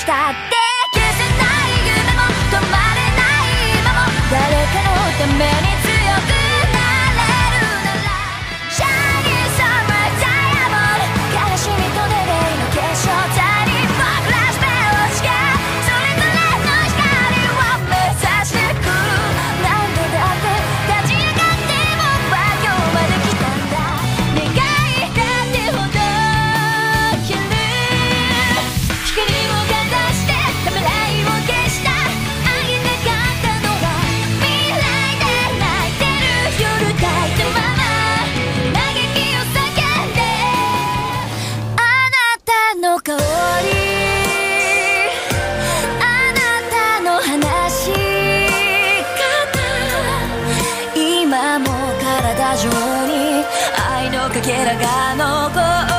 したって消せない夢も止まれない今も誰かのために上に愛のかけらが残る